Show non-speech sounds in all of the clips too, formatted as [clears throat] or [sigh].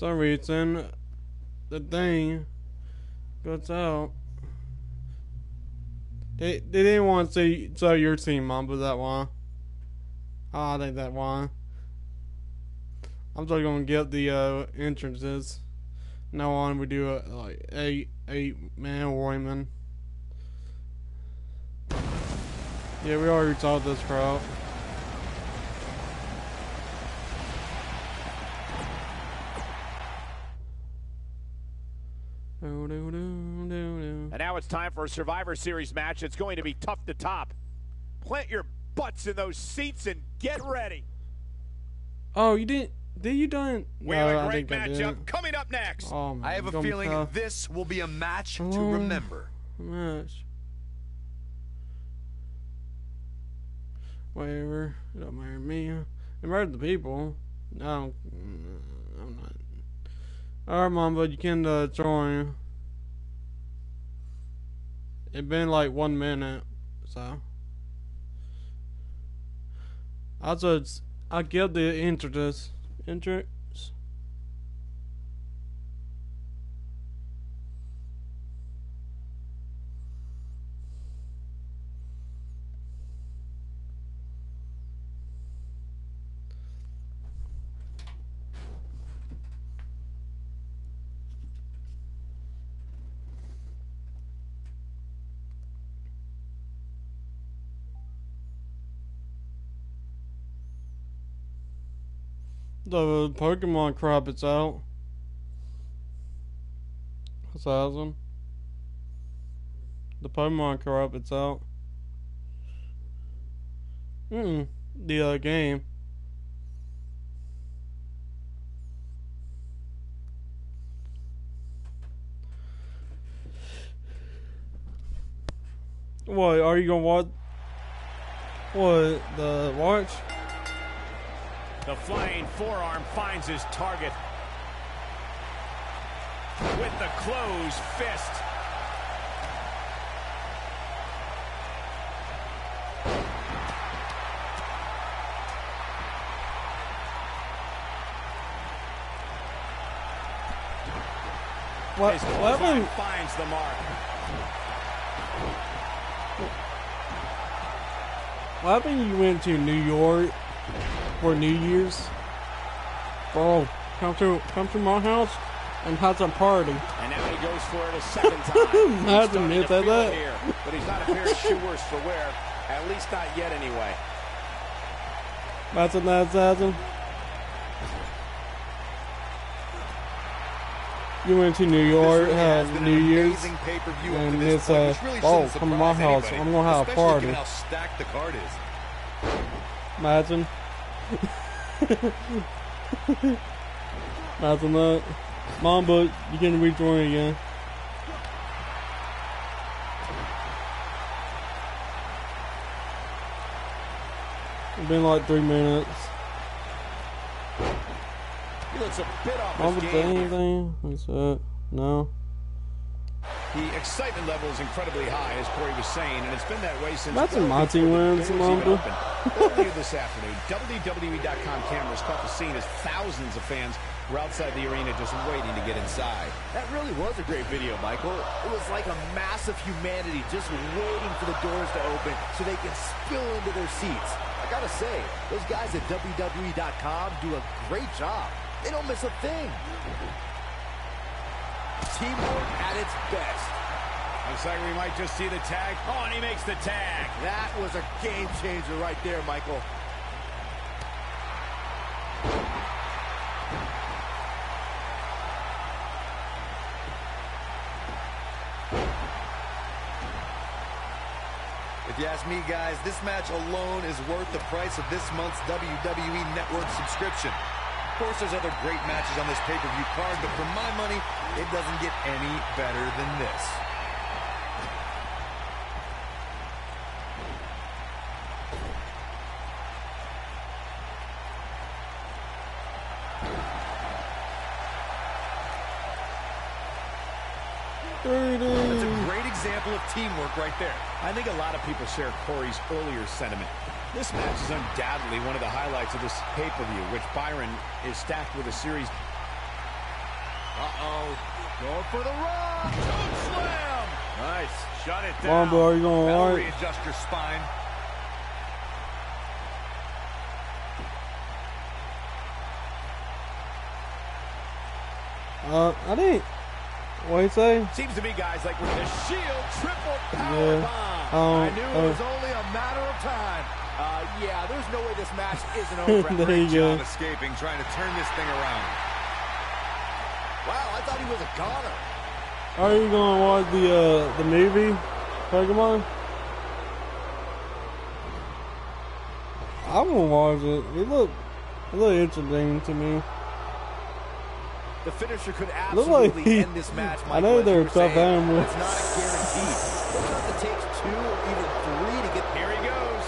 some reason, the thing goes out. They they didn't want to see so your team, mom, but that one. Oh, I think that one. I'm just gonna get the uh, entrances. Now on, we do a like eight eight man women. Yeah, we already saw this crowd. It's time for a Survivor Series match. It's going to be tough to top. Plant your butts in those seats and get ready. Oh, you didn't? Did you done? We no, have a I great think I matchup coming up next. Oh, man, I have a feeling tough. this will be a match to Oh. remember. Match. Whatever. It don't matter to me. It matters the people. No, I'm not. Alright, mom, but you can uh, join. It been like one minute, so. I'll just, I'll give the entrance. Entrance. The Pokemon crop is out. That's awesome. The Pokemon crop it's out. Mm, the uh, game. What are you gonna watch? What the watch? The flying forearm finds his target. With the closed fist. What? His What clothesline finds the mark. What happened? You went to New York for New Year's? Bro, come to come to my house and have some party. And now he goes for it a second time. [laughs] Imagine starting if that- that- here, but he's not a pair of shoe worse for wear. At least not yet, anyway. That's a nice. You went to New York, really had New Year's, amazing pay-per-view up and this it's uh, really oh, come to my house. anybody, I'm gonna have a party. how stacked the card is. Imagine. Imagine that. Mom, but you can rejoin again. It's been like three minutes. He looks a bit off his game. anything? What's that? No. The excitement level is incredibly high, as Corey was saying, and it's been that way since That's a Monty before the wins, doors even Mamba. opened. Earlier this afternoon, WWE.com cameras caught the scene as thousands of fans were outside the arena just waiting to get inside. That really was a great video, Michael. It was like a mass of humanity just waiting for the doors to open so they can spill into their seats. I gotta say, those guys at WWE.com do a great job. They don't miss a thing. Teamwork at its best. Looks like we might just see the tag. Oh, and he makes the tag. That was a game changer right there, Michael. If you ask me, guys, this match alone is worth the price of this month's WWE Network subscription. Of course, there's other great matches on this pay-per-view card, but for my money, it doesn't get any better than this. That's a great example of teamwork right there. I think a lot of people share Corey's earlier sentiment. This match is undoubtedly one of the highlights of this pay-per-view, which Byron is stacked with a series Uh-oh. Going for the run. Choke slam. Nice. Shut it down. Mambo, are you going That'll right? readjust your spine. Uh, I didn't. What you say? Seems to be guys like with the shield triple power Yeah. bomb. Um, I knew it uh, was only a matter of time. Uh, yeah, there's no way this match [laughs] isn't over. there you go. Job escaping, trying to turn this thing around. wow, I thought he was a goner. Are you gonna watch the uh the movie Pokemon? I'm gonna watch it. It look it look interesting to me. The finisher could Look like absolutely he- end this match. [laughs] I know they're tough animals. It's not a guarantee. Sometimes it takes two or even three to get Here he goes.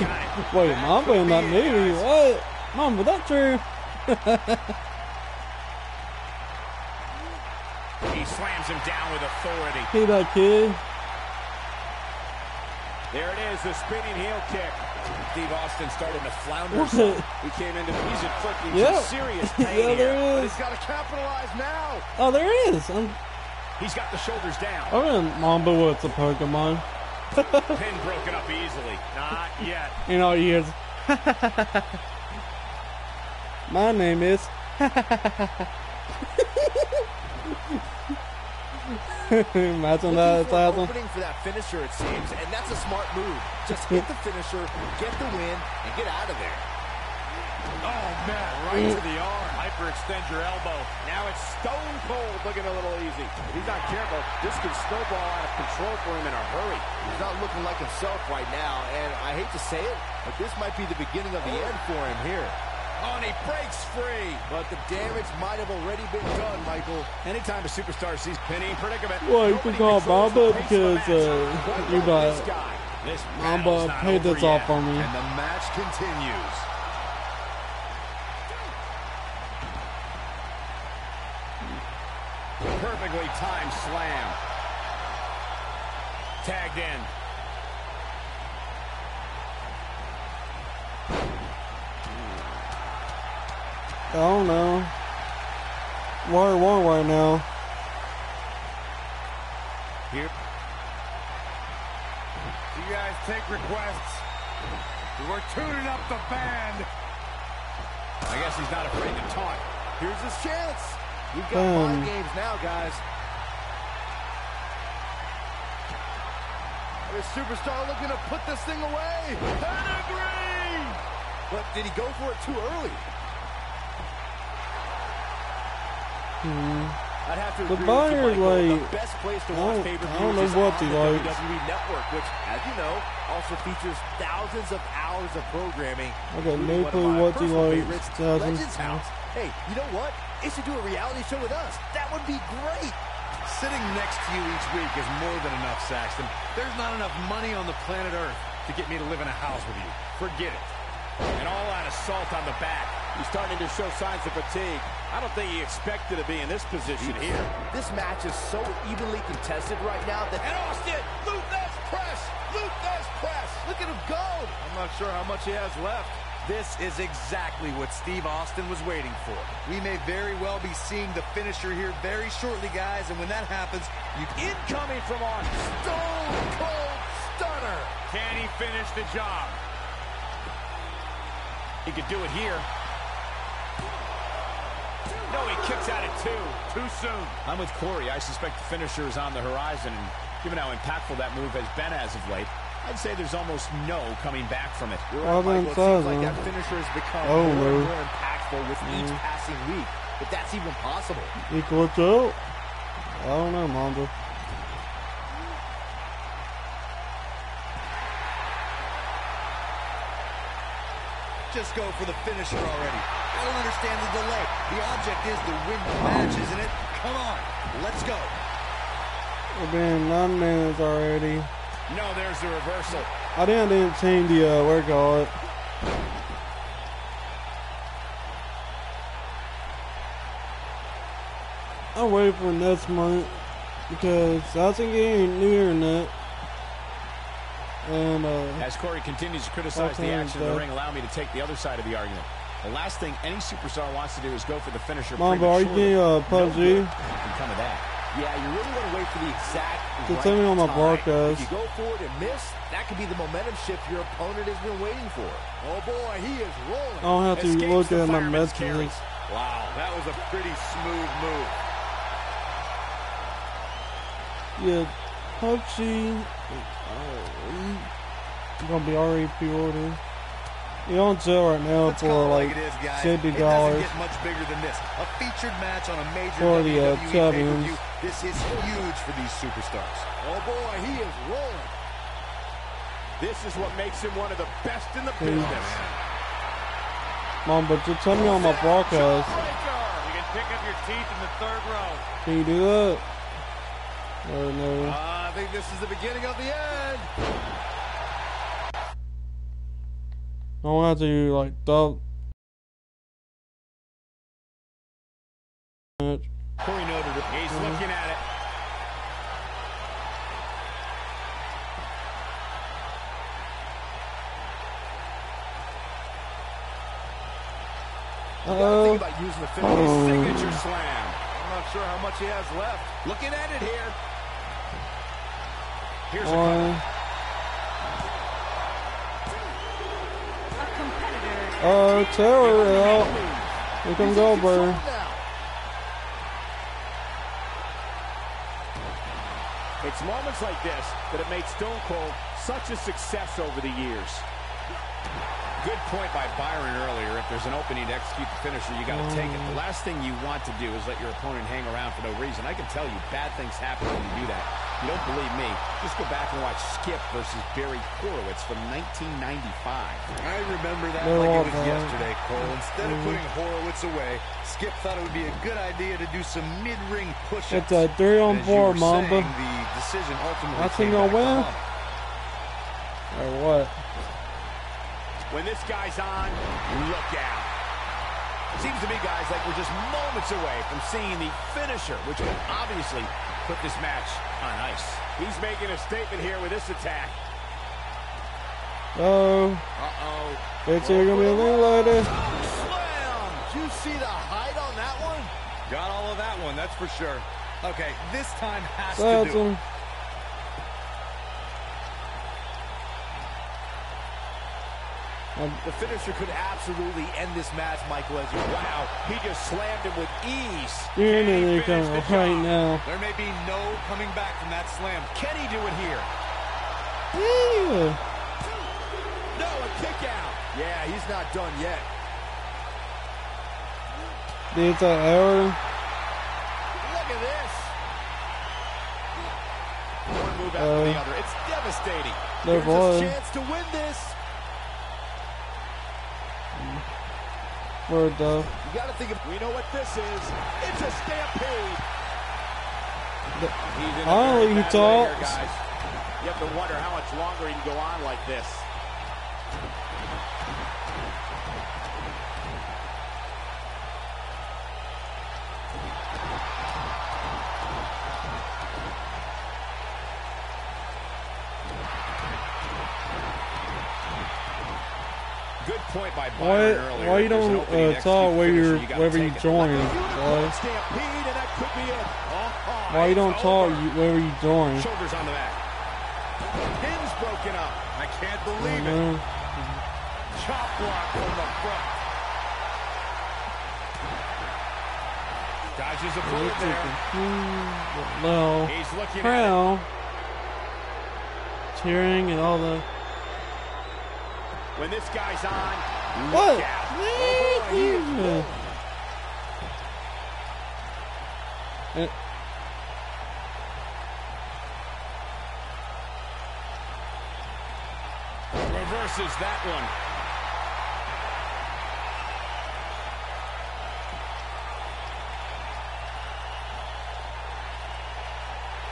Got it. Wait, Mamba in that movie? What? Mamba, that true? He slams him down with authority. See that kid? There it is, the spinning heel kick. Steve Austin starting to flounder. He came into he's inflicting Yeah. some serious [laughs] yeah, pain here. there He's is. got to capitalize now. Oh, there is. I'm, He's got the shoulders down. I'm in Mamba with the Pokemon. [laughs] Pin broken up easily. Not yet. You know, he hears. My name is. [laughs] Imagine that. Looking It's awesome. opening for that finisher, it seems, and that's a smart move. Just hit the finisher, get the win, and get out of there. Oh man, right to the arm. Hyperextend your elbow. Now it's stone cold looking a little easy. If he's not careful, this could snowball out of control for him in a hurry. He's not looking like himself right now, and I hate to say it, but this might be the beginning of the end for him here. Oh, and he breaks free. But the damage might have already been done, Michael. Anytime a superstar sees pinning predicament, Well, you nobody can call controls Mamba the pace of the because, uh, you got- this guy. This Mamba paid this off yet. for me. And the match continues. Timed slam. Tagged in. Don't know. Wire one right now. Here. You guys take requests. We're tuning up the band. I guess he's not afraid to taunt. Here's his chance. We've got Boom. Hmm. mind games now, guys. This superstar looking to put this thing away. But did he go for it too early? Hmm. I'd have to The agree with you, Michael. like, the best place to I watch don't- pay-per-views I don't know is what on the likes. WWE Network, which, as you know, also features thousands of hours of programming. I got no including one of clue what he personal likes. Legends House. Hey, you know what? It should do a reality show with us. That would be great. Sitting next to you each week is more than enough, Saxton. There's not enough money on the planet Earth to get me to live in a house with you. Forget it. An all-out assault on the back. He's starting to show signs of fatigue. I don't think he expected to be in this position here. This match is so evenly contested right now that And Austin, Lou Thesz press, Lou Thesz press. look at him go. I'm not sure how much he has left. This is exactly what Steve Austin was waiting for. We may very well be seeing the finisher here very shortly, guys, and when that happens, you Incoming from Austin. Stone cold stunner. Can he finish the job? He could do it here. No, he kicks out at two. Too soon. I'm with Corey. I suspect the finisher is on the horizon, and given how impactful that move has been as of late, I'd say there's almost no coming back from it. You're Well, then Michael. It seems like that finisher has become Oh, more and more impactful with each Mm. passing week. If that's even possible. Equal to? I don't know, Mondo. just go for the finisher already. I don't understand the delay. The object is to win the match, isn't it? Come on, let's go. It's been nine minutes already. No, there's the reversal. I didn't, didn't change the uh, workout. I'm waiting for next month because I think getting new internet. And uh, As Corey continues to criticize the action in the ring, allow me to take the other side of the argument. The last thing any superstar wants to do is go for the finisher Mamba, are you getting uh, No PUBG? can come of that. Yeah, you really want to wait for the exact Just right tell me on my time. broadcast. If you go for it and miss, that could be the momentum shift your opponent has been waiting for. Oh boy, he is rolling. I don't have to Escapes look at my fireman's carry. messages. Wow, that was a pretty smooth move. Yeah, PUBG. Oh, gonna be already pre-ordered. You on sale right now Let's call for it like like it is, guys. fifty dollars. much bigger than this. A featured match on a major For the, uh, WWE This is huge for these superstars. Oh boy, he is rolling. This is what makes him one of the best in the Please. business. Mom, but just tell me on my broadcast. You can pick up your teeth in the third row. Can you do that? Or no? Uh, I think this is the beginning of the end. I don't have to like double. Corey noted it. He's looking at it. Uh You gotta oh. think about using the finish. Oh. Signature slam. I'm not sure how much he has left. Looking at it here. Here's a cover. A Taylor out. Here come Goldberg. It's moments like this that have made Stone Cold such a success over the years. Good point by Byron earlier. If there's an opening to execute the finisher, you got to take it. The last thing you want to do is let your opponent hang around for no reason. I can tell you, bad things happen when you do that. You don't believe me? Just go back and watch Skip versus Barry Horowitz from 1995. I remember that They're like it was bad. yesterday, Cole. Mm-hmm. Instead of putting Horowitz away, Skip thought it would be a good idea to do some mid-ring push-ups. It's a three-on-four, were Mamba. saying, the decision ultimately I think came I'll back to win. Or what? When this guy's on, look out. Seems to me, guys, like we're just moments away from seeing the finisher, which will obviously put this match on ice. He's making a statement here with this attack. Oh, Uh-oh. it's here gonna be a little lighter. Slam! Did you see the height on that one? Got all of that one, that's for sure. Okay, this time has to do it. Him. The finisher could absolutely end this match, Michael, as you Wow, he just slammed him with ease. You're in there the right now. There may be no coming back from that slam. Can he do it here? Yeah. No, a kick out. Yeah, he's not done yet. It's an error. Look at this. One move after Uh, the other. It's devastating. There Here's was. his chance to win this. Mm. For the You got to think of We know what this is. It's a stampede. He's in a Finally, very he bad here, talks. guys. You have to wonder how much longer he can go on like this. Point by why Byron earlier. why you If there's an don't uh, talk where you're wherever you join? Unicorn boy? stampede, and that could be it. Oh, Why you don't talk you, wherever you join? Shoulders on the back. Pin's broken up. I can't I believe it. Chop block from the front. Dodges a bullet there. No. He's looking at it. Crown. Cheering and all the. When this guy's on, What? look out. Oh, boy, he is Yeah. rolling. Reverses that one.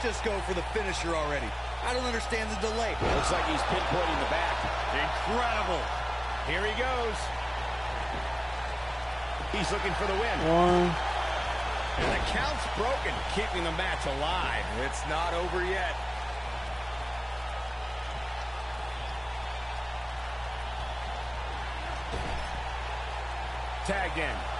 Just go for the finisher already. I don't understand the delay. Looks like he's pinpointing the back. Incredible. Here he goes. He's looking for the win. One. And the count's broken, keeping the match alive. It's not over yet. tagged in.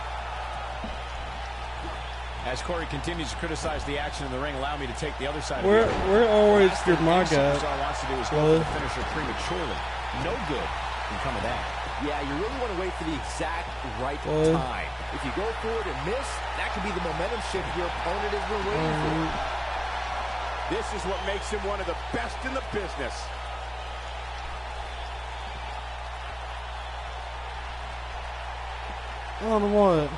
As Corey continues to criticize the action in the ring, allow me to take the other side Where of the where always Last your thing my any guy? superstar wants to do is go for the finisher prematurely. No good can come of that. Yeah, you really want to wait for the exact right What? time. If you go for it and miss, that could be the momentum shift your opponent has been waiting for. Um, This is what makes him one of the best in the business. on what?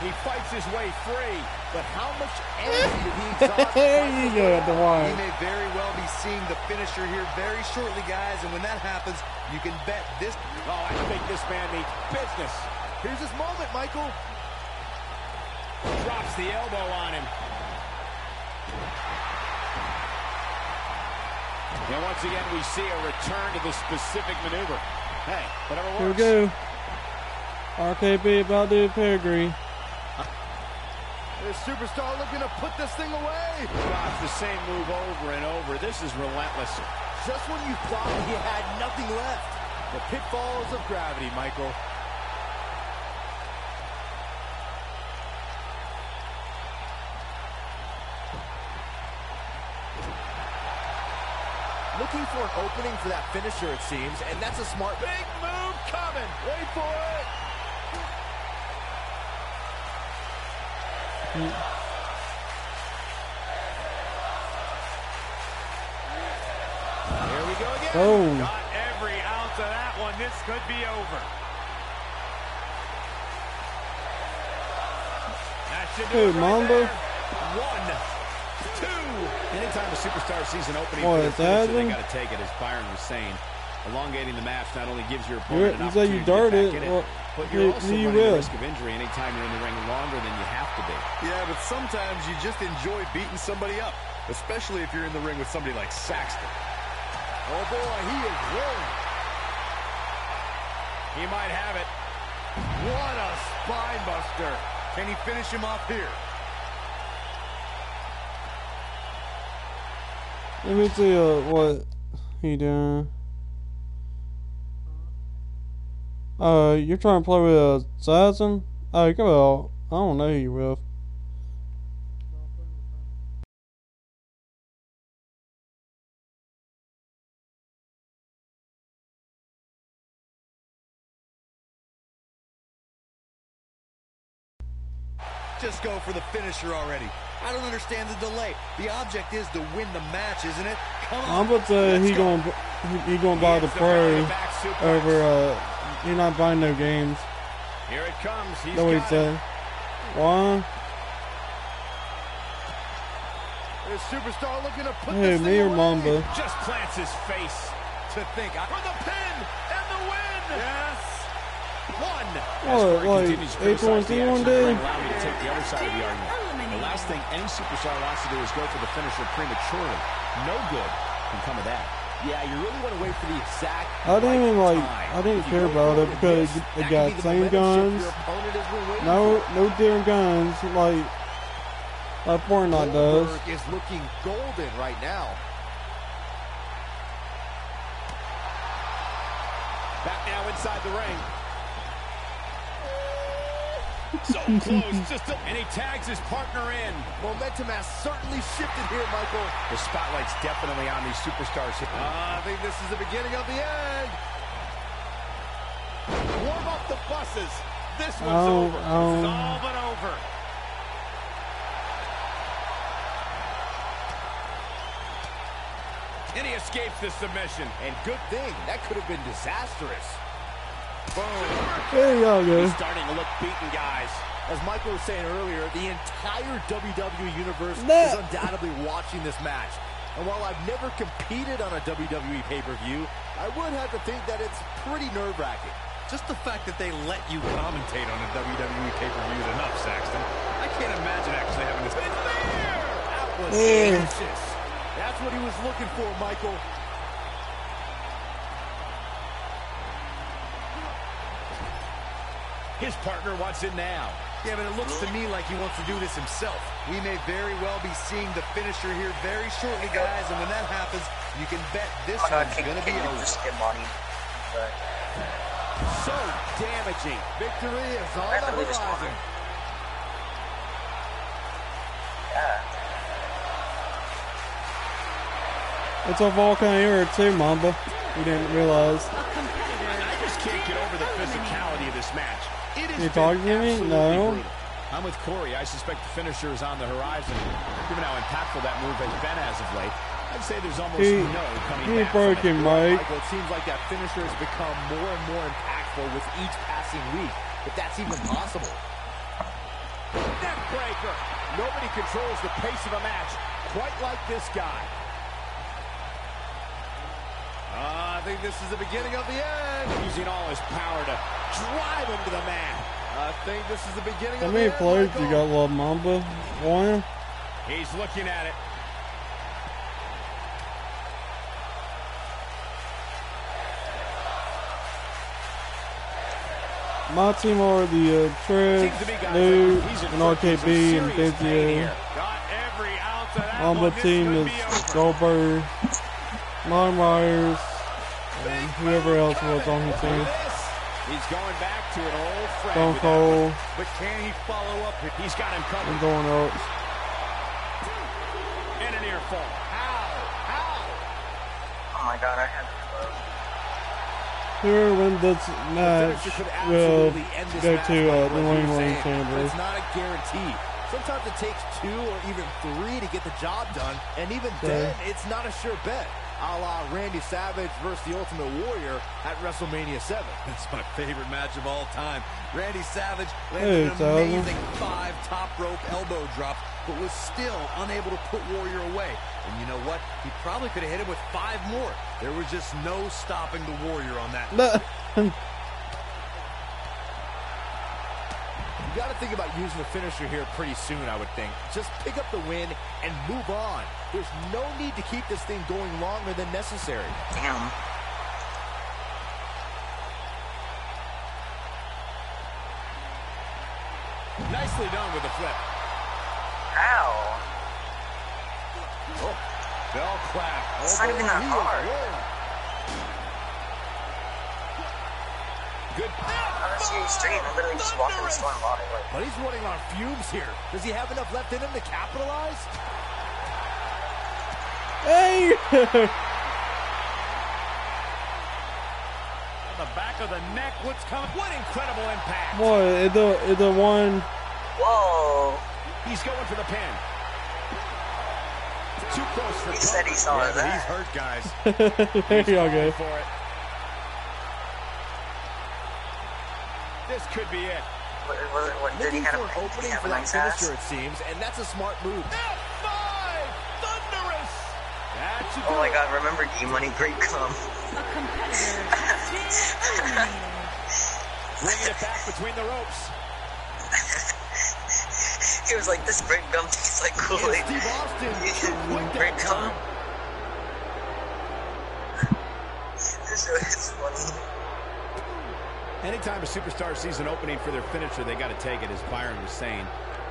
He fights his way free. But how much energy did he [laughs] exhaust? There you go, the We wine. may very well be seeing the finisher here very shortly, guys, and when that happens, you can bet this Oh, I think this man means business. Here's his moment, Michael. Drops the elbow on him. And once again, we see a return to the specific maneuver. Hey, whatever works. Here we go. RKB about to pedigree. The superstar looking to put this thing away. Drops the same move over and over. This is relentless. Just when you thought he had nothing left. The pitfalls of gravity, Michael. Looking for an opening for that finisher, it seems, and that's a smart... Big move coming! Wait for it! Here we go again. Oh, Got every ounce of that one. This could be over. That should do Hey, right Mamba. One, two. Anytime a superstar sees an opening What, for is the finisher, that they got to take it, as Byron was saying. Elongating the match not only gives your You're- opponent an you say you opportunity to get back in well, it, but you're also who you running the risk of injury anytime you're in the ring longer than you have to be. Yeah, but sometimes you just enjoy beating somebody up, especially if you're in the ring with somebody like Saxton. Oh, boy, he is rolling. He might have it. What a spine buster. Can he finish him off here? let me see uh, what he doing. Uh, you're trying to play with uh? Oh, come on. I don't know who you with. Just go for the finisher already. I don't understand the delay. The object is to win the match, isn't it? Come on. I'm about to say Let's he go. gonna he, he gonna buy the Hits pro over uh he not buying no games. Here it comes. He's That's what he got it. said. Why? The superstar looking to put Hey, this me or. Mamba? Just plants his face. To think, I, For the pin and the win. Yes. One. What, like, continues to criticize the H1Z1 day? Allow me to take the other side of the argument. The last thing any superstar wants to do is go for the finisher prematurely. No good can come of that. Yeah, you really want to wait for the exact I didn't even like. I didn't care about it because that got could be the same guns. Your opponent has been waiting No no different guns like like Fortnite does. Is looking golden right now. Back now inside the ring. So close, just a, and he tags his partner in. Momentum has certainly shifted here, Michael. The spotlight's definitely on these superstars. here. Ah, I think this is the beginning of the end. warm up the buses. This one's Oh, over. oh. It's all but over. And he escapes the submission. And good thing, that could have been disastrous. There y'all go. He's starting to look beaten, guys. As Michael was saying earlier, the entire WWE Universe That- is undoubtedly watching this match. And while I've never competed on a WWE pay-per-view, I would have to think that it's pretty nerve-wracking. just the fact that they let you commentate on a WWE pay-per-view is enough, Saxton. I can't imagine actually having this. That was Yeah. vicious. That's what he was looking for, Michael. His partner wants it now. Yeah, but it looks to me like he wants to do this himself. We may very well be seeing the finisher here very shortly, guys, and when that happens, you can bet this Maka one's kick going to be kick over. just get money. But So damaging. Victory is on I the believe it's horizon. Yeah. It's a Volcano era too, Mamba. You didn't realize. I just can't get over the physicality of this match. It You talking to me? No. brutal. I'm with Corey. I suspect the finisher is on the horizon. Given how impactful that move has been as of late, I'd say there's almost He- no coming He back broken, Mike. Michael, it seems like that finisher has become more and more impactful with each passing week. If that's even possible. Neck breaker. Nobody controls the pace of a match quite like this guy. Ah, I think this is the beginning of the end. Using all his power to drive him to the mat. I think this is the beginning How of many the end. players you Michael. got, Love Mamba? One? He's looking at it. My team are the uh, Trev, Seems to be guys New, and inflicting RKB, and serious pain Got every ounce of that Mamba team is be. Goldberg, Martin Myers, and whoever else was on his team. He's going back to an old friend. Stone with. Cold, But can he follow up? He's got him covered. and covered. going up. And an ear fall. How? How? Oh my god, I had to close. Whoever wins this match will absolutely end this go to like uh, what the you New were Orleans saying, but Chamber. It's not a guarantee. Sometimes it takes two or even three to get the job done, and even then, it's not a sure bet. A la Randy Savage versus the Ultimate Warrior at WrestleMania 7. [laughs] That's my favorite match of all time. Randy Savage Hey, landed an amazing five top rope elbow drops, but was still unable to put Warrior away. And you know what? He probably could have hit him with five more. There was just no stopping the Warrior on that. No. You got to think about using the finisher here pretty soon, I would think. Just pick up the win and move on. There's no need to keep this thing going longer than necessary. Damn. Nicely done with the flip. Ow. Oh, bell clap. It's not even that hard. Good. Oh, on a series three, and I literally just walked in the storm water. But he's running on fumes here. Does he have enough left in him to capitalize? Hey! The back of the neck. What's coming? What incredible impact. Boy, is the the one whoa. He's going for the pin. Too close for He said he saw Yeah, but he's hurt, guys. [laughs] there y'all Going go. for it. This could be it. What, what, what, did he Looking have, for an did he opening have for a that nice ass? finisher, it seems, and that's a smart move. F5! Thunderous! That should Oh my god, remember D-Money, great come. A competitor eliminated. [laughs] Bringing it back between the ropes. [laughs] He was like, this great gum tastes like And Kool-Aid. Steve Austin [laughs] Great that come. time. This is funny. Anytime a superstar sees an opening for their finisher, they got to take it, as Byron was saying.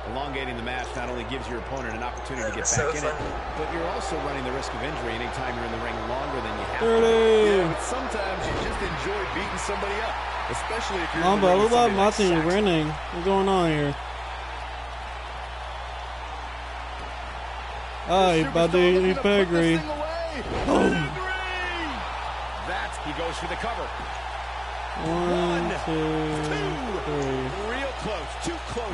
Elongating the match not only gives your opponent an opportunity to get So back in it, but you're also running the risk of injury anytime you're in the ring longer than you have. There it to. Yeah, but sometimes you just enjoy beating somebody up, especially if you're. in Mamba, the it ring looks with like somebody like team is Saxton. winning. What's going on here? Hey, Superstar buddy, looking you to put this pedigree. thing away. Pedigree! That's he goes for the cover. One, two, three.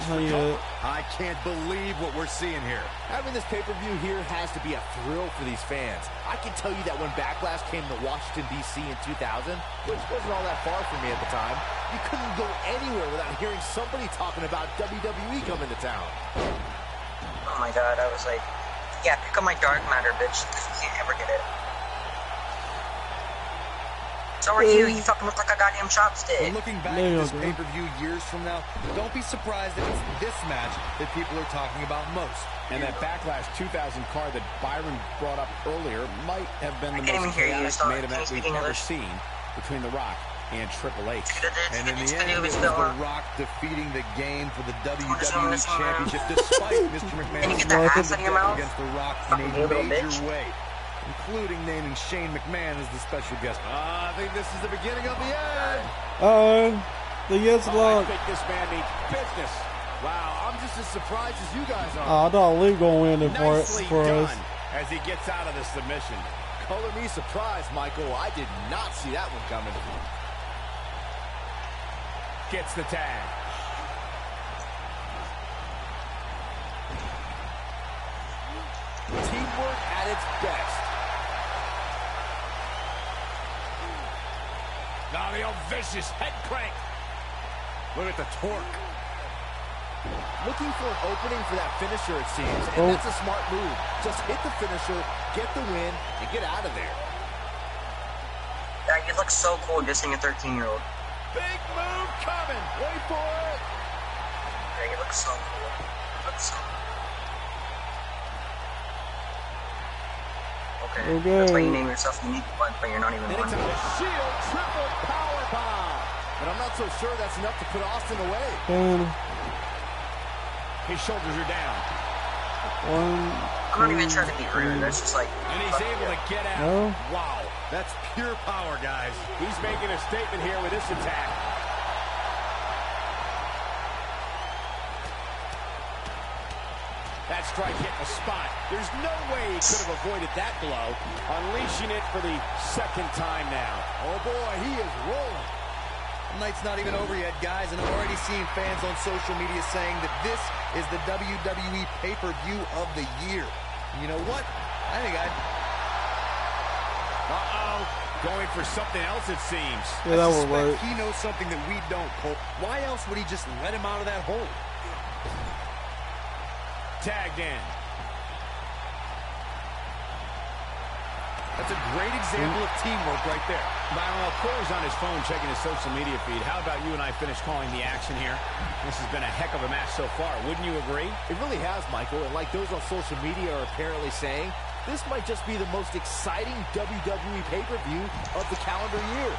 Real close, too close for Hang cover. it. I can't believe what we're seeing here. Having this pay-per-view here has to be a thrill for these fans. I can tell you that when Backlash came to Washington, D.C. in 2000, which wasn't all that far from me at the time, you couldn't go anywhere without hearing somebody talking about WWE coming to town. Oh my god, I was like, yeah, pick up my dark matter, bitch. You can't ever get it. So are you. You fucking look like a goddamn chopstick. But looking back at this pay-per-view years from now, don't be surprised if it's this match that people are talking about most. And that Backlash 2000 card that Byron brought up earlier might have been the most even chaotic main event we've ever seen between The Rock and Triple H. And in the end, it was The. Rock defeating the game for the WWE wanna listen around. Championship, despite Mr. McMahon's get record out of your mouth? against The Rock in a major way. Including naming Shane McMahon as the special guest. Uh, I think this is the beginning of the end. Uh-oh. The yes Oh, I think this man needs business. Wow, I'm just as surprised as you guys are. Oh, I thought Lee gonna win it for, Nicely for done us. as he gets out of the submission. Color me surprised, Michael. I did not see that one coming. Gets the tag. Teamwork at its best. Now the old vicious head crank. Look at the torque. Looking for an opening for that finisher, it seems. And Oh. that's a smart move. Just hit the finisher, get the win, and get out of there. Yeah, you look so cool just being a 13 year old. Big move coming. Wait for it. Yeah, you look so cool. You look so Okay. Okay. That's why you name yourself unique one, but you're not even one. it's a shield triple power bomb. But I'm not so sure that's enough to put Austin away. Ten, His shoulders are down. one, I'm not even trying to be rude. That's just like. And he's able to get out. no. Wow. That's pure power, guys. He's making a statement here with this attack. That strike hit the spot. There's no way he could have avoided that blow. Unleashing it for the second time now. Oh boy, he is rolling. The night's not even over yet, guys, and I'm already seeing fans on social media saying that this is the WWE pay-per-view of the year. And you know what? I think I'd Uh-oh. Going for something else, it seems. Yeah, that will suspect work. he knows something that we don't, Cole. Why else would he just let him out of that hole? Tagged in. That's a great example of teamwork right there. Byron, while Corey's on his phone checking his social media feed, how about you and I finish calling the action here? This has been a heck of a match so far. Wouldn't you agree? It really has, Michael. And like those on social media are apparently saying, this might just be the most exciting WWE pay-per-view of the calendar year.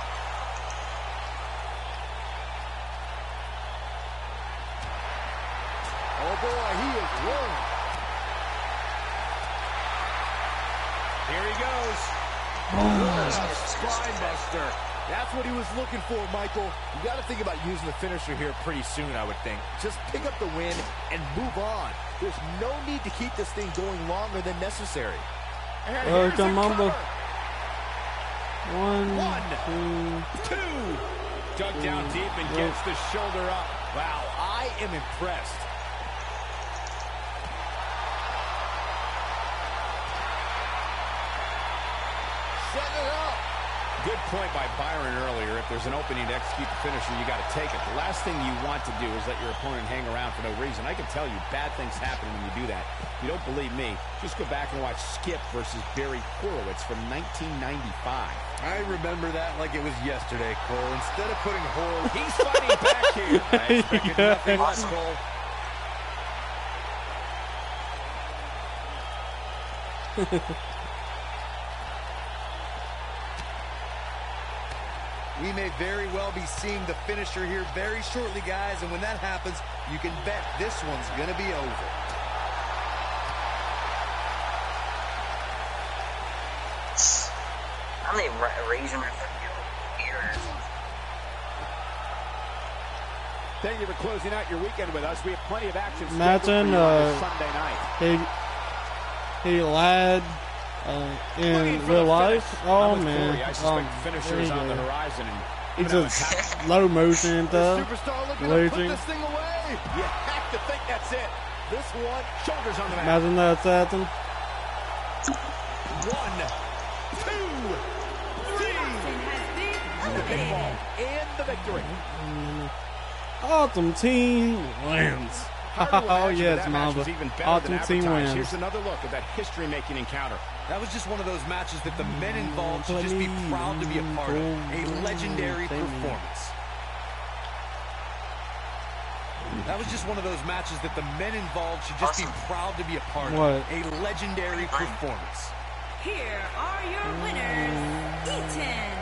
Oh boy, he is rolling. Here he goes. Spine buster. That's what he was looking for, Michael. You got to think about using the finisher here pretty soon, I would think. Just pick up the win and move on. There's no need to keep this thing going longer than necessary. And Oh, here's the come on, cover. One, One. two. Two. Dug down deep and gets the shoulder up. Wow, I am impressed. Setting it up. Good point by Byron earlier. If there's an opening to execute the finisher, you got to take it. The last thing you want to do is let your opponent hang around for no reason. I can tell you bad things happen when you do that. If you don't believe me, just go back and watch Skip versus Barry Horowitz from 1995. I remember that like it was yesterday, Cole. Instead of putting horror... He's fighting back here. [laughs] I expected nothing less, [laughs] Cole. [laughs] We may very well be seeing the finisher here very shortly, guys. And when that happens, you can bet this one's going to be over. How many ra- raising my fucking? Thank you for closing out your weekend with us. We have plenty of action scheduled Imagine, for you uh, Sunday night. Hey, he lied uh, in real life. Oh man, Corey. I suspect um, the finisher there is on the horizon. And He even though just it's- slow [laughs] motion and The stuff. superstar looking to put this thing away. You have to think that's it. This one, Shoulders on the mat. Imagine that's happening. One, two, three. The pinfall. and the victory. Awesome team wins. Hard to [laughs] Oh imagine, yes, that match Mamba. was even better Awesome than team advertised. wins. Here's another look at that history-making encounter. That was just one of those matches that the men involved should just be proud to be a part of. A legendary performance. That was just one of those matches that the men involved should just be proud to be a part What? of. A legendary performance. Here are your mm. winners, Eaton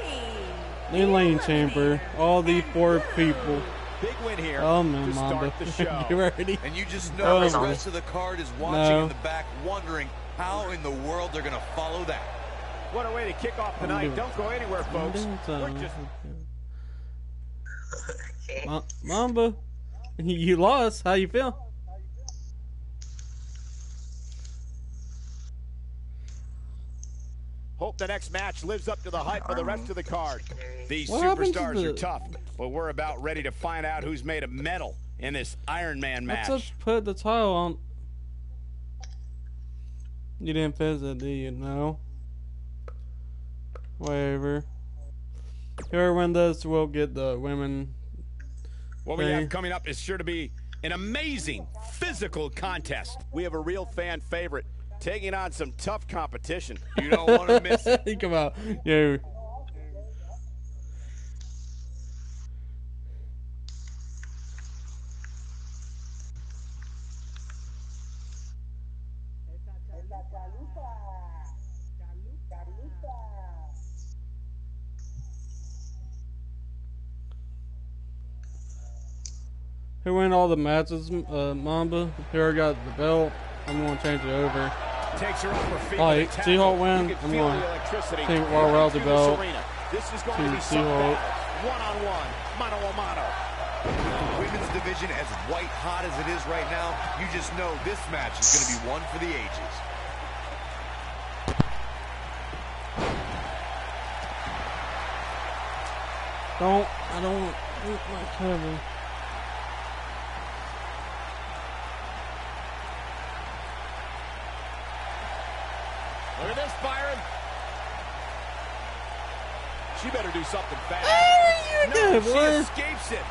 RKB. The lane chamber. All the four people. Big win here Oh man, to Mamba. start the [laughs] show. you? And you just oh, know Oh, the my. rest of the card is watching No. in the back, wondering how in the world they're going to follow that. What a way to kick off the I'm night. Don't go anywhere, folks. Uh, We're just Okay. Ma- Mamba, [laughs] you lost. How you feel? The next match lives up to the hype of the rest of the card. These What superstars are tough, but we're about ready to find out who's made of metal in this Iron Man match. just put the title on. You didn't visit, do you? No. Whatever. Whoever wins this will get the women. What we have coming up is sure to be an amazing physical contest. We have a real fan favorite taking on some tough competition. You don't want to miss it. Come out, yo. Who win all the matches, uh, Mamba? Whoever got the belt, I'm gonna change it over. Takes her off her feet. Alright, with a win. I'm feel going the electricity Team running Royal Rousey through this belt arena. This is going to to be some She-Hulk. One-on-one, mano-a-mano. Women's division as white hot as it is right now, you just know this match is going to be one for the ages. Don't, I don't want my cover. Look at this, Byron. She better do something fast. you no, good, she boy. escapes it.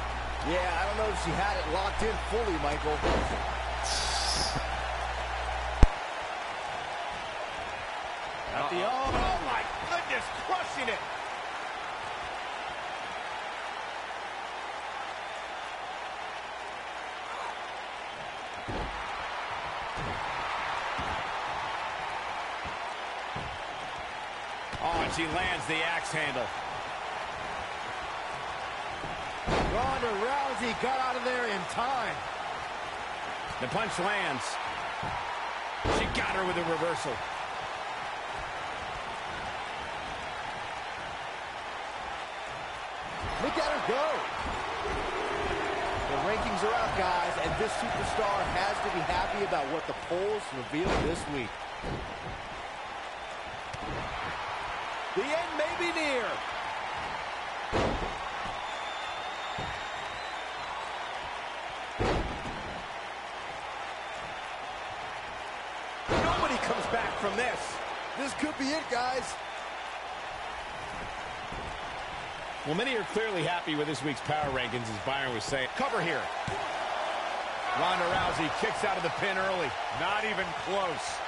Yeah, I don't know if she had it locked in fully, Michael. At the oh, oh my goodness, crushing it. Oh, and she lands the axe handle. Ronda Rousey got out of there in time. The punch lands. She got her with a reversal. Look at her go. The rankings are out, guys, and this superstar has to be happy about what the polls reveal this week. The end may be near. Nobody comes back from this. This could be it, guys. Well, many are clearly happy with this week's power rankings, as Byron was saying. Cover here. Ronda Rousey kicks out of the pin early. Not even close.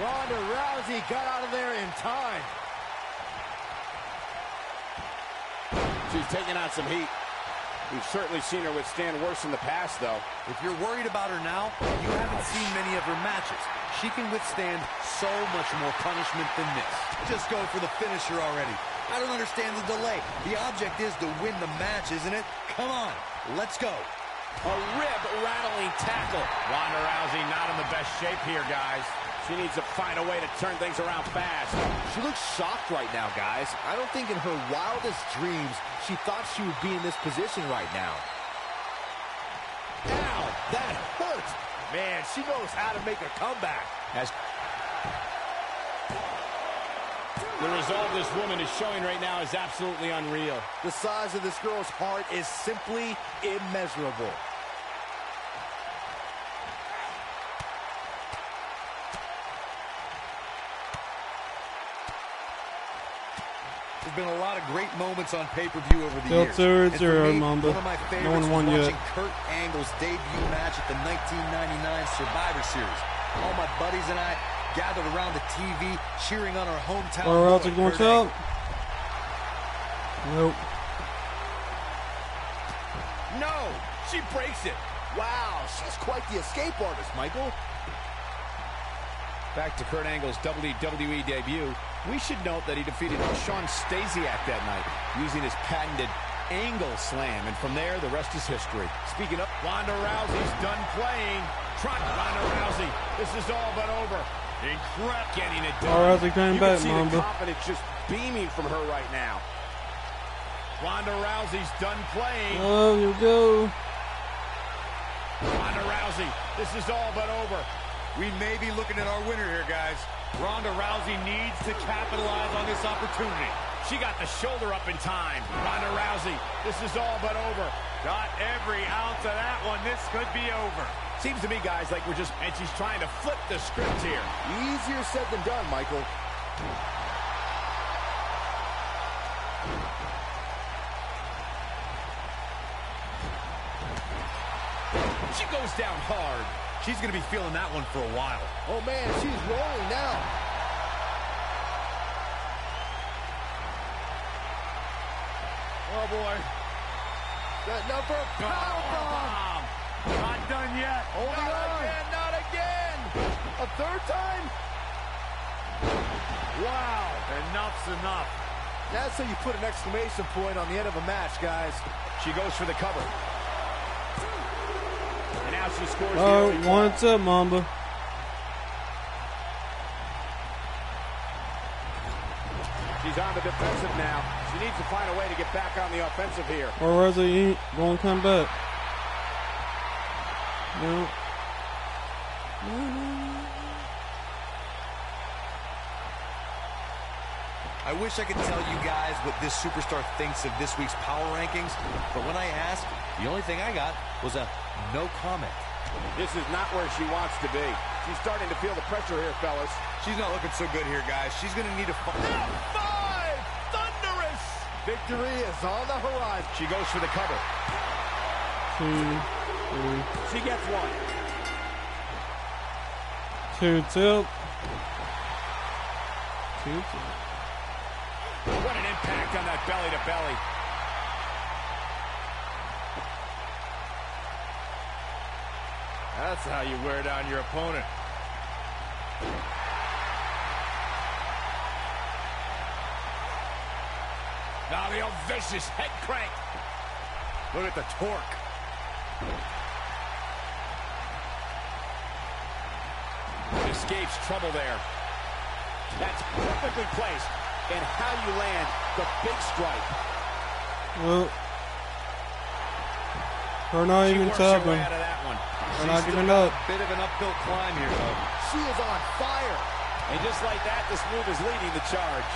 Ronda Rousey got out of there in time. She's taking on some heat. We've certainly seen her withstand worse in the past, though. If you're worried about her now, you haven't seen many of her matches. She can withstand so much more punishment than this. Just go for the finisher already. I don't understand the delay. The object is to win the match, isn't it? Come on, let's go. A rib-rattling tackle. Ronda Rousey not in the best shape here, guys. She needs to find a way to turn things around fast. She looks shocked right now, guys. I don't think in her wildest dreams she thought she would be in this position right now. Ow, that hurt. Man, she knows how to make a comeback. As the resolve this woman is showing right now is absolutely unreal. The size of this girl's heart is simply immeasurable. There's been a lot of great moments on pay-per-view over the Bill years. Swords And for or me, Mamba? One of my No favorites one won was yet. watching Kurt Angle's debut match at the 1999 Survivor Series. All my buddies and I gathered around the TV, cheering on our hometown. Or else boy, it's going Kurt to Angle. Nope. No, she breaks it. Wow, she's quite the escape artist, Michael. Back to Kurt Angle's WWE debut. We should note that he defeated Shawn Stasiak that night using his patented angle slam. And from there, the rest is history. Speaking of, Ronda Rousey's done playing. Trot Ronda Rousey. This is all but over. Incredible. Getting it done. All right, they're you back, can see Mamba. the confidence just beaming from her right now. Ronda Rousey's done playing. Oh, you go. Ronda Rousey. This is all but over. We may be looking at our winner here, guys. Ronda Rousey needs to capitalize on this opportunity. She got the shoulder up in time. Ronda Rousey, this is all but over. Got every ounce of that one. This could be over. Seems to me, guys, like we're just... And she's trying to flip the script here. Easier said than done, Michael. She goes down hard. She's going to be feeling that one for a while. Oh, man, she's rolling now. Oh, boy. Got enough for a oh, powerbomb. Not done yet. Not on. again, not again. A third time? Wow. Enough's enough. That's how you put an exclamation point on the end of a match, guys. She goes for the cover. Now she scores Oh, what's up, Mamba? She's on the defensive now. She needs to find a way to get back on the offensive here. Or Rousey ain't gonna come back. No. I wish I could tell you guys what this superstar thinks of this week's power rankings, but when I asked, the only thing I got was a no comment. This is not where she wants to be. She's starting to feel the pressure here, fellas. She's not looking so good here, guys. She's going to need a... Five! Thunderous! Victory is on the horizon. She goes for the cover. Two, three, She gets one. two tilt. Two tilt. What an impact on that belly to belly. That's how you wear down your opponent. Now the old vicious head crank. Look at the torque. Escapes trouble there. That's perfectly placed. And how you land the big strike. Well, we're not She even tapping. out of that one. We're not giving up. a bit of an uphill climb here, though. She is on fire. And just like that, this move is leading the charge.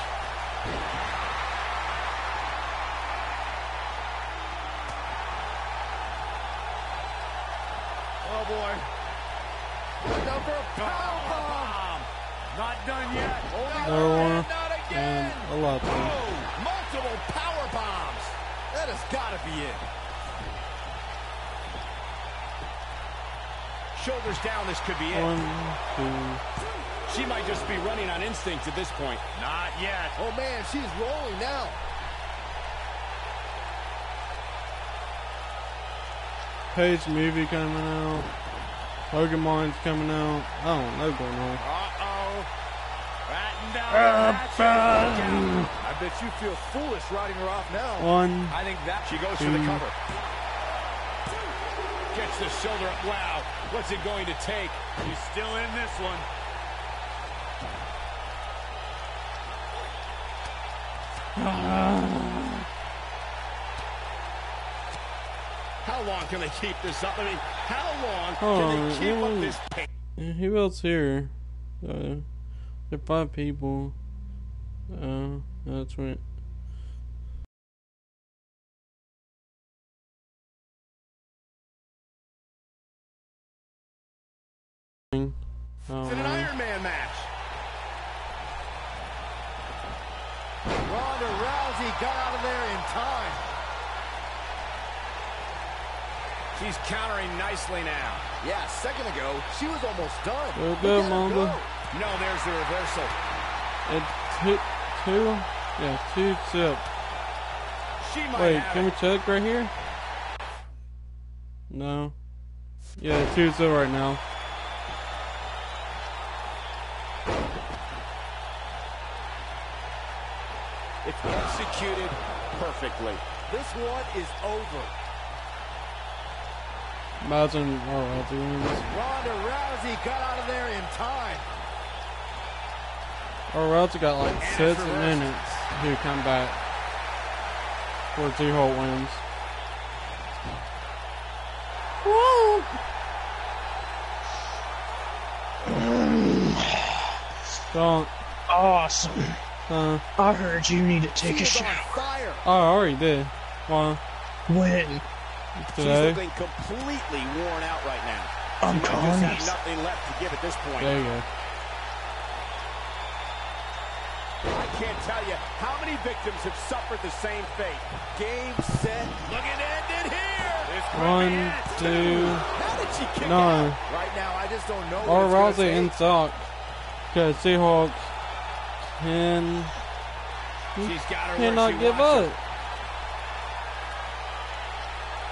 Shoulders down, this could be it. One, two. She might just be running on instinct at this point. Not yet. Oh, man, she's rolling now. Page movie coming out. Pokemon's coming out. I don't know going on. Uh-oh. Batten down. Uh, the. I bet you feel foolish riding her off now. One, I think that she goes for the cover. Gets the shoulder up. Wow. What's it going to take? She's still in this one. How long can they keep this up? I mean, how long can they keep ooh. up this pace? Who else here? Uh, there are five people. Uh, that's right. countering nicely now. Yeah, second ago, she was almost done. Well go, Mamba. Go. No, there's the reversal. And two, two, yeah, two two. She might Wait, can we check right here? No. Yeah, two zip right now. It's executed perfectly. This one is over. Imagine oh, Rousey wins. Ronda Rousey got out of there in time. Or Rousey got like And six reversed. minutes to come back for two whole wins. Woo! Don't. Awesome. Uh, I heard you need to take a She is shower. fire. oh, I already did. Well, When? She's looking completely worn out right now. I'm calling have nothing left to give at this point. There you go. I can't tell you how many victims have suffered the same fate. Game, set, look at it here. One, two, How did she kick no. out? Right now, I just don't know. Or Rousey in sock. Because Seahawks can She's got her cannot give up. her.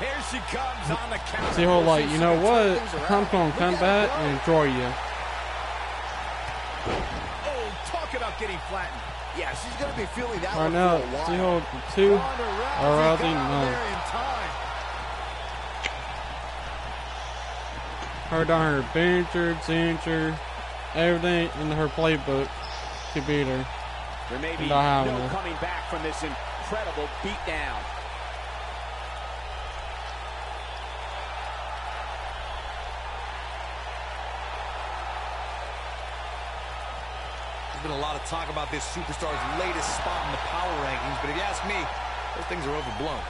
Here she comes on the counter. Seahawks like, you know what? I'm gonna come back and destroy you. Oh, talk about getting flattened. Yeah, she's gonna be feeling that Right one now, for a while. Seahawks two. Ronda Rousey, Or Rousey, got out none. there in time. Her down her bencher, cincher, everything in her playbook to beat her. There may be no coming back from this incredible beatdown. There's been a lot of talk about this superstar's latest spot in the power rankings, but if you ask me, those things are overblown.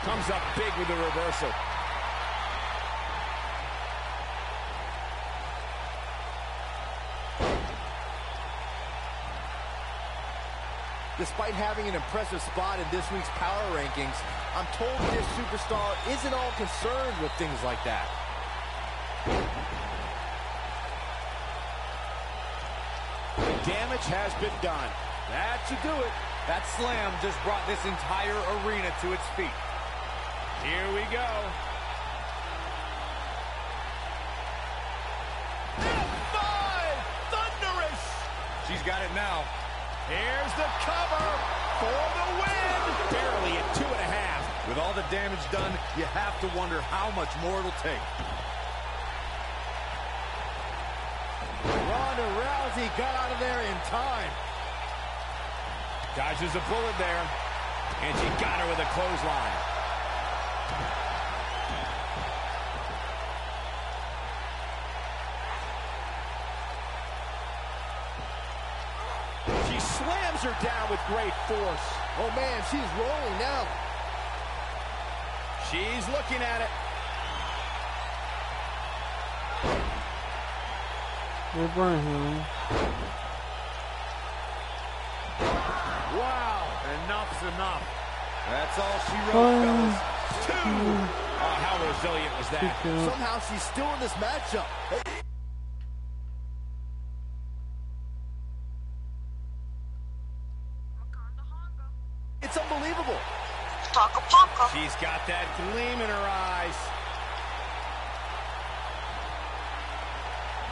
Comes up big with the reversal. Despite having an impressive spot in this week's power rankings, I'm told this superstar isn't all concerned with things like that. The damage has been done. That should do it. That slam just brought this entire arena to its feet. Here we go. F5! Thunderous! She's got it now. Here's the cover for the win. Barely at two and a half. With all the damage done, you have to wonder how much more it'll take. Ronda Rousey got out of there in time. Dodges a bullet there. And she got her with a clothesline. Down with great force. Oh man, she's rolling now. She's looking at it. We're burning him. Wow. Enough's enough. That's all she wrote, One, fellas. Two. Oh, how resilient was that? Somehow she's still in this matchup. It's unbelievable. Taco Paco. She's got that gleam in her eyes.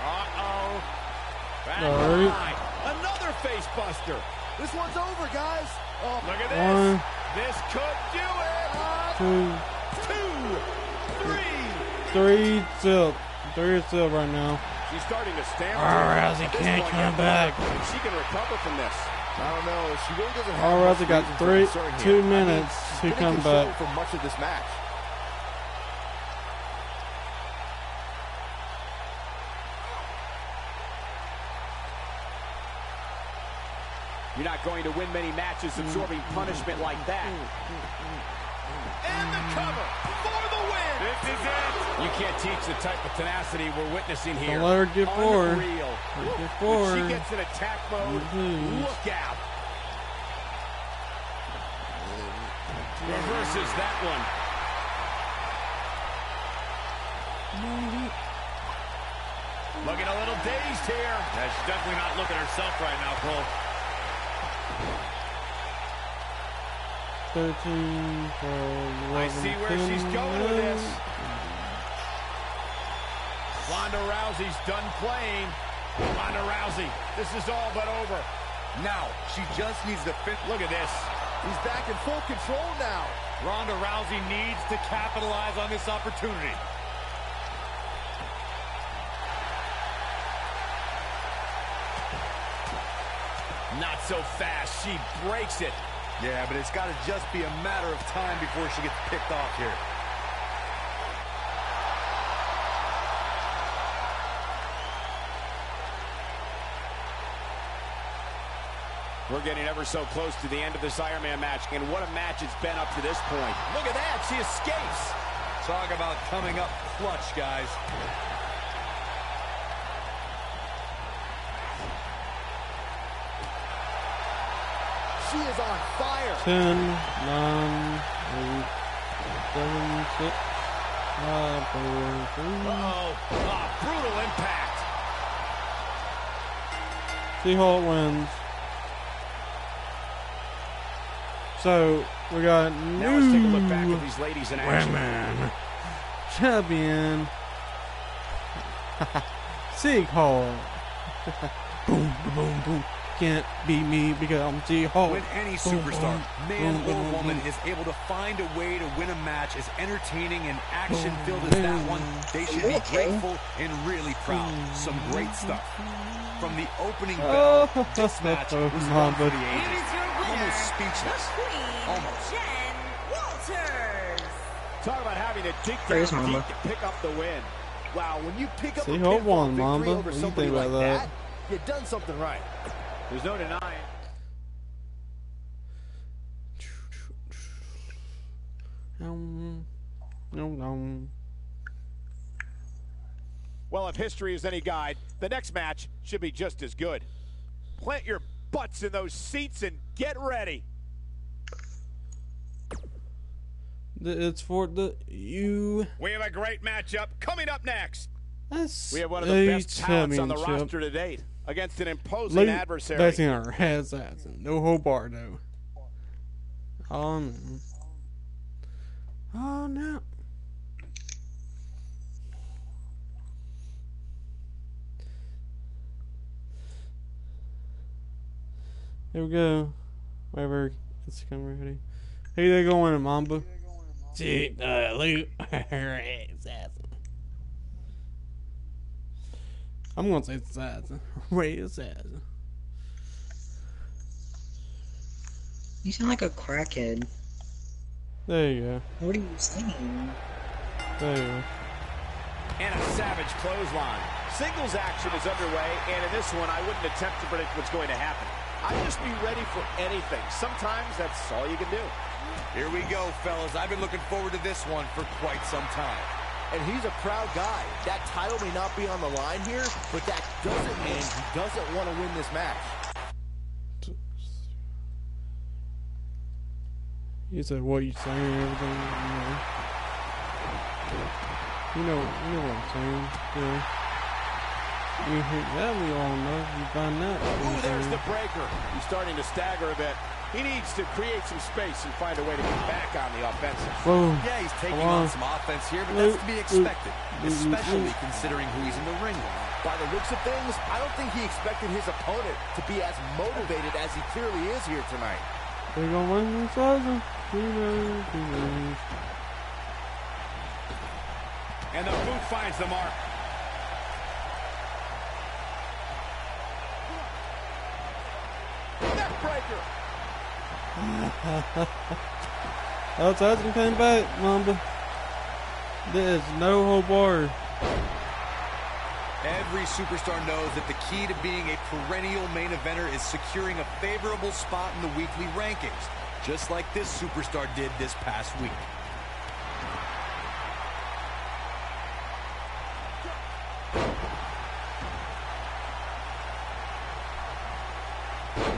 Uh-oh. Back All right. Another face buster. This one's over, guys. Oh, Look at this. One. This could do it. Two, Two, three. three, Three zip. Three zip right now. She's starting to stammer. Oh, Rousey can't come you have to back. She can recover from this. I don't know. She really doesn't have All much got three- concern here. two I mean, minutes to come control back. for much of this match. You're not going to win many matches absorbing mm. punishment like that. Mm, mm, and the cover for the win. This is it. You can't teach the type of tenacity we're witnessing here. Don't let her get four. Unreal. Let her get When she gets in attack mode, Mhm. look out. Reverses that one. Looking a little dazed here. Yeah, she's definitely not looking herself right now, Cole. 13, 12, 11, I see where 10, she's going with this. Ronda Rousey's done playing. Ronda Rousey, this is all but over. Now, she just needs to fit. Look at this. He's back in full control now. Ronda Rousey needs to capitalize on this opportunity. Not so fast. She breaks it. Yeah, but it's got to just be a matter of time before she gets picked off here. We're getting ever so close to the end of this Iron Man match, and what a match it's been up to this point. Look at that. She escapes. Talk about coming up clutch, guys. She is on fire. 10, 9, 8, 7, 6, 5, 4, 3. Uh-oh. Ah, brutal impact. She-Hulk wins. So, we got Now let's take a look back new at these ladies in action. women champion. [laughs] [laughs] Boom, boom, boom, boom. Can't beat me because I'm She-Hulk. When any superstar, boom, man boom, or boom, woman, boom. is able to find a way to win a match as entertaining and action-filled as that one, they should be grateful and really proud. Some great stuff. From the opening oh. bell, Oh, [laughs] this match was one for the ages. is your winner, Almost speechless. Queen, Almost. Jen Walters. Talk about having to dig Praise down Mamba. deep to pick up the win. Wow, when you pick up See, a hold pinfall on, victory Mamba. over What do you somebody think about like that? that, you've done something right. There's no denying. Um, no, no. Well, if history is any guide, the next match should be just as good. Plant your butts in those seats and get ready. It's for the you. We have a great matchup coming up next. That's We have one of the best talents on the roster to date against an imposing Look, adversary. That's in our heads. That's no hope, though. Oh no. Oh no. Here we go. Whatever. It's coming ready. Hey, they going to Mamba? Gee, uh, Luke. [laughs] Assassin. I'm gonna say assassin. Ray assassin. You sound like a crackhead. There you go. What are you saying? There you go. and a savage clothesline. Singles action is underway, and in this one, I wouldn't attempt to predict what's going to happen. I'd just be ready for anything. Sometimes that's all you can do. Here we go, fellas. I've been looking forward to this one for quite some time. And he's a proud guy. That title may not be on the line here, but that doesn't mean he doesn't want to win this match. You said what you saying everything. You know. You know, you know what I'm saying. Yeah. You hear that we all know. You find that. Ooh, there's the breaker. He's starting to stagger a bit. He needs to create some space and find a way to get back on the offensive. Whoa. Yeah, he's taking on on. some offense here, but that's to be expected, especially considering who he's in the ring with. By the looks of things, I don't think he expected his opponent to be as motivated as he clearly is here tonight. They're gonna win this season. Who knows? Who knows? And the boot finds the mark. Neck Oh, Tyson came back, Mamba. There's no hope bar. Every superstar knows that the key to being a perennial main eventer is securing a favorable spot in the weekly rankings, just like this superstar did this past week.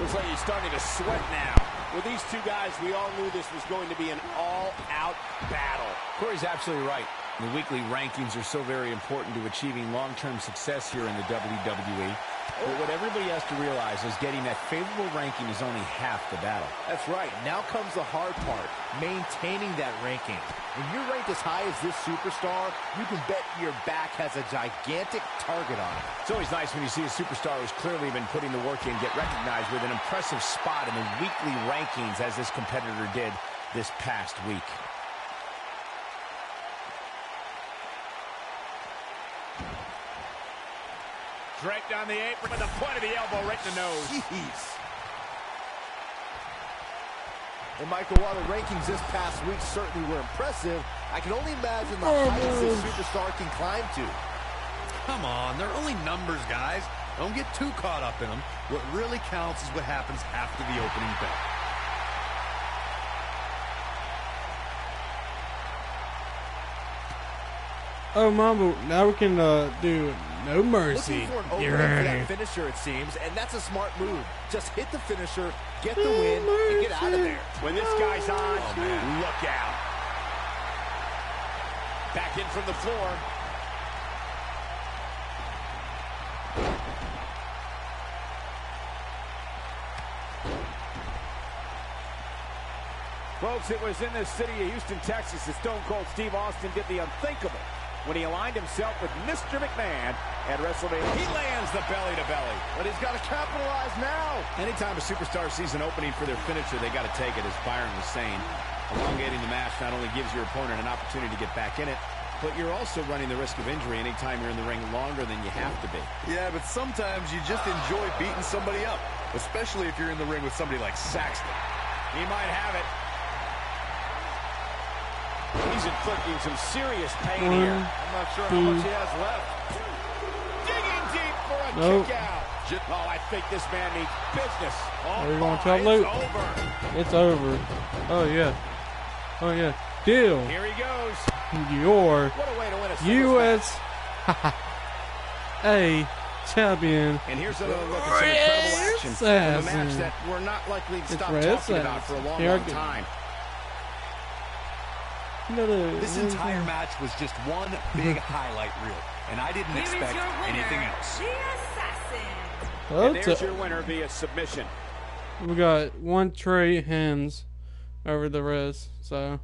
Looks like he's starting to sweat now. With these two guys, we all knew this was going to be an all-out battle. Corey's absolutely right. The weekly rankings are so very important to achieving long-term success here in the WWE. But what everybody has to realize is getting that favorable ranking is only half the battle. That's right. Now comes the hard part, maintaining that ranking. When you're ranked as high as this superstar, you can bet your back has a gigantic target on it. It's always nice when you see a superstar who's clearly been putting the work in get recognized with an impressive spot in the weekly rankings as this competitor did this past week. Draped on the apron with the point of the elbow right in the nose. Jeez. And Michael, while the rankings this past week certainly were impressive, I can only imagine the heights this superstar can climb to. Come on, they're only numbers, guys. Don't get too caught up in them. What really counts is what happens after the opening bell. Oh, Mamba, now we can uh, do no mercy. Looking for an opening for that finisher, it seems, and that's a smart move. Just hit the finisher, get the win, and get out of there. When this guy's on, look out. Back in from the floor. Folks, it was in the city of Houston, Texas that Stone Cold Steve Austin did the unthinkable when he aligned himself with Mr. McMahon at WrestleMania. He lands the belly to belly. But he's got to capitalize now. Anytime a superstar sees an opening for their finisher, they got to take it, as Byron was saying. Elongating the match not only gives your opponent an opportunity to get back in it, but you're also running the risk of injury anytime you're in the ring longer than you have to be. Yeah, but sometimes you just enjoy beating somebody up, especially if you're in the ring with somebody like Saxton. He might have it. He's inflicting some serious pain One, here. I'm not sure how much he has left. Digging deep for a Nope. kick out. Oh, I think this man needs business. Oh, Are you going top it's loop? over. It's over. Oh, yeah. Oh, yeah. Deal. Here he goes. Your What a way to win a singles match. [laughs] Champion. And here's another look at some incredible action from a match that we're not likely to It's stop talking about for a long, long time. Another- This entire match was just one big [laughs] highlight reel, and I didn't Here is expect winner, anything else. the Assassin. Oh, And there's a- your winner via submission. we got one Trey hands over the rest, so.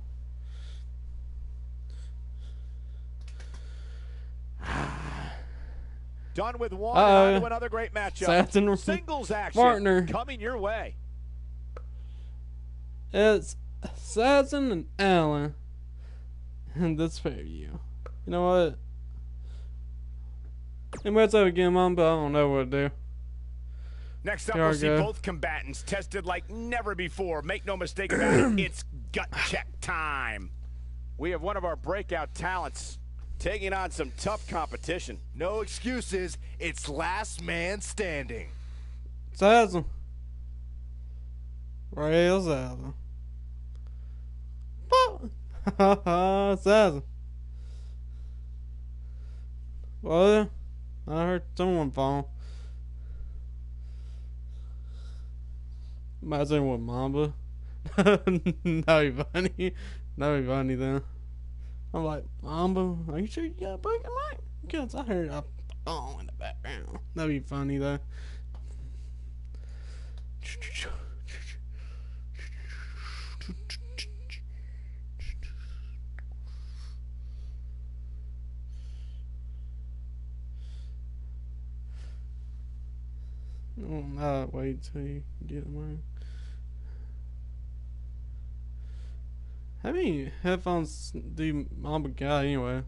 [sighs] Done with one, Uh-oh. and on to another great matchup. Assassin Singles [laughs] action partner. coming your way. It's Assassin and Allen. And this for you. You know what? And what's up again, Mom, but I don't know what to do. Next up, Here we'll see go. both combatants tested like never before. Make no mistake about it, [clears throat] it's gut check time. We have one of our breakout talents taking on some tough competition. No excuses. It's last man standing. Assassin. Real Assassin. [laughs] Assassin. What? I heard someone fall. Say with Mamba. [laughs] That'd be funny. That'd be funny then. I'm like, Mamba, are you sure you got a broken leg? Because I heard a fall in the background. That'd be funny though. Oh, no, wait till you get mine. How many headphones do Mamba got anyway?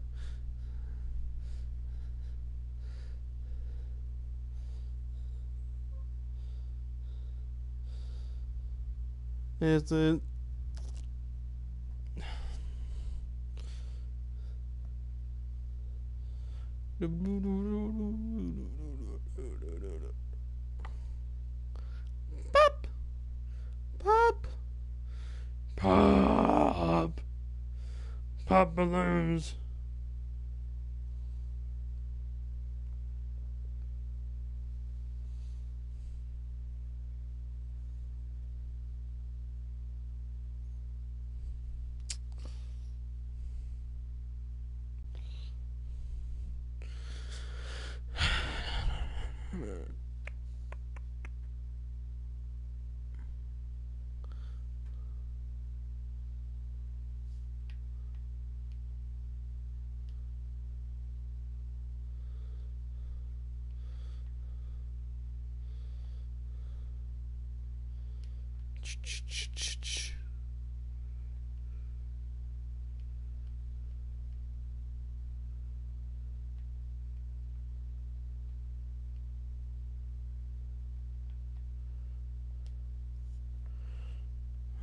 Is it? [sighs] Pop! Pop! Pop! Pop balloons.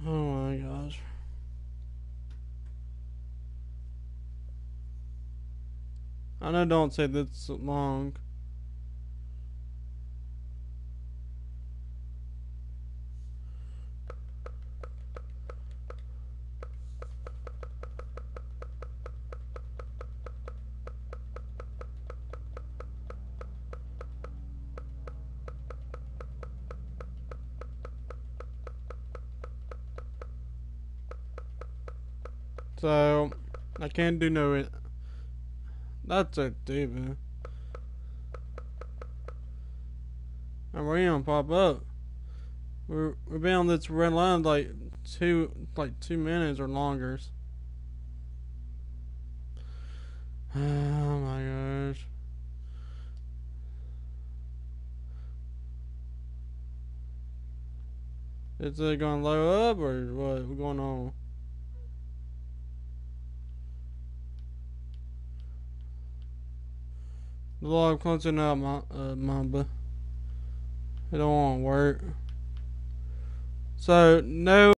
Oh my gosh. I know don't say that's long. Can't do no it. That's a gonna pop up. We're we've been on this red line like two like two minutes or longer. [sighs] Oh my gosh. Is it gonna load up or what? What's going on? The log closing up, my, uh, Mamba. It don't want to work. So, no